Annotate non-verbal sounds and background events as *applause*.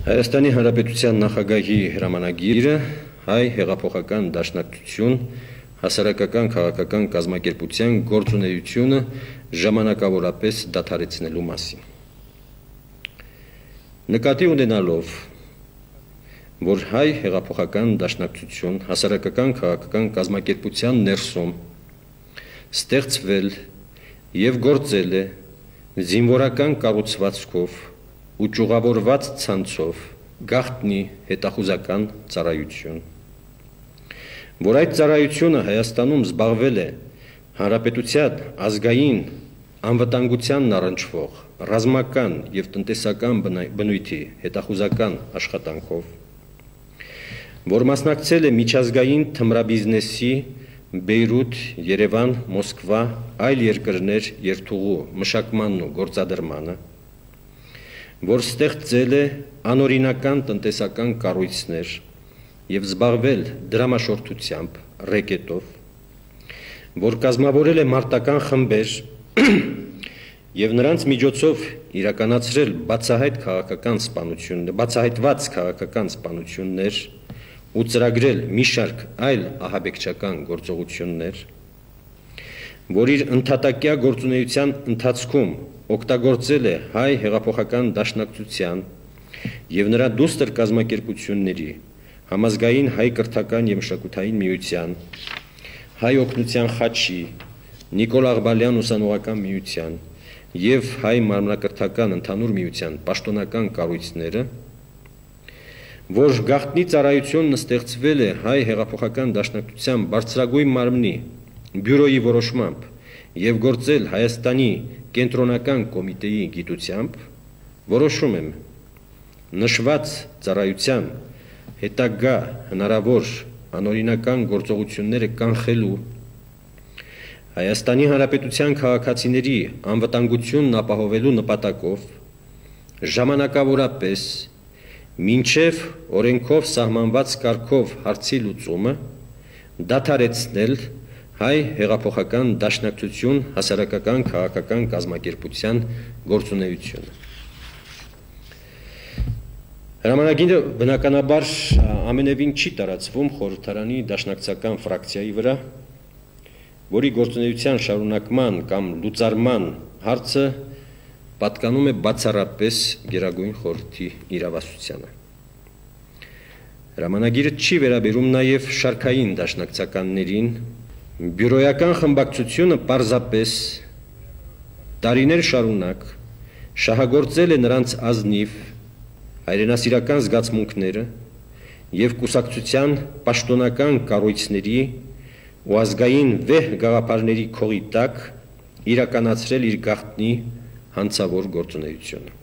Հայաստանի Հանրապետության նախագահի հրամանագիրը հայ հեղափոխական դաշնակցություն հասարակական քաղաքական կազմակերպության գործունեությունը ժամանակավորապես դադարեցնելու մասին։ Նկատի ունենալով, որ հայ հեղափոխական դաշնակցություն հասարակական քաղաքական կազմակերպության ներսում ստեղծվել եւ գործել է զինվորական կառուցվածքով ու ճյուղավորված ցանցով գախտնի հետախուզական ծառայություն, որ այդ ծառայությունը Հայաստանում զբաղվել է հանրապետության ազգային անվտանգությանն առնչվող ռազմական եւ տնտեսական բնույթի հետախուզական աշխատանքով, որ մասնակցել է միջազգային թմրաբիզնեսի Բեյրութ, Երևան, Մոսկվա, այլ երկրներ երթուղու մշակմանն ու գործադրմանը, որ ստեղծել է անօրինական տնտեսական կառույցներ եւ զբաղվել դրամաշորթությամբ, ռեկետով, որ կազմավորել է մարտական խմբեր *clears throat* եւ նրանց միջոցով իրականացրել բացահայտ քաղաքական սպանություններ, բացահայտված քաղաքական սպանություններ ու ծրագրել մի շարք այլ ահաբեկչական գործողություններ, որ իր ընդհատակյա գործունեության ընթացքում օգտագործել է հայ հեղափոխական դաշնակցության եւ նրա դուստր կազմակերպությունների համազգային հայ կրթական եւ մշակութային միության հայ օգնության խաչի Նիկոլ Աղբալյան ուսանողական միության եւ հայ մարմնակրթական ընդհանուր միության պաշտոնական կառույցները որ գաղտնի ծառայությունն ստեղծվել է հայ հեղափոխական դաշնակցության բարձրագույն մարմնի բյուրոյի որոշմամբ եւ գործել Հայաստանի կենտրոնական կոմիտեի գիտությամբ որոշում եմ նշված ծառայության հետագա հնարավոր անօրինական գործողությունները կանխելու Հայաստանի Հանրապետության քաղաքացիների անվտանգությունն ապահովելու նպատակով ժամանակավորապես մինչև օրենքով սահմանված կարգով հարցի լուծումը դադարեցնել հայ հեղափոխական դաշնակցություն հասարակական քաղաքական կազմակերպության գործունեությունը։ Հրամանագիրը բնականաբար ամենևին չի տարածվում խորհրդարանի դաշնակցական ֆրակցիայի վրա, որի գործունեության շարունակման կամ լուծարման հարցը պատկանում է բացառապես Գերագույն խորհրդի իրավասությանը։ Հրամանագիրը չի վերաբերում նաև շարքային դաշնակցականներին, Բյուրոյական խմբակցությունը պարզապես տարիներ շարունակ շահագործել է նրանց ազնիվ հայրենասիրական զգացմունքները եւ կուսակցության պաշտոնական կառույցների ու ազգային վեհ գաղափարների քողի տակ իրականացրել իր գաղտնի հանցավոր գործունեությունը